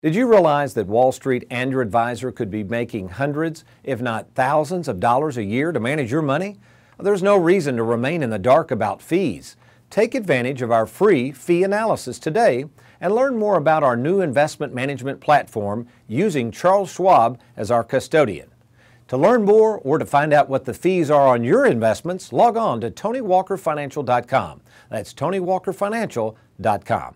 Did you realize that Wall Street and your advisor could be making hundreds, if not thousands, of dollars a year to manage your money? There's no reason to remain in the dark about fees. Take advantage of our free fee analysis today and learn more about our new investment management platform using Charles Schwab as our custodian. To learn more or to find out what the fees are on your investments, log on to TonyWalkerFinancial.com. That's TonyWalkerFinancial.com.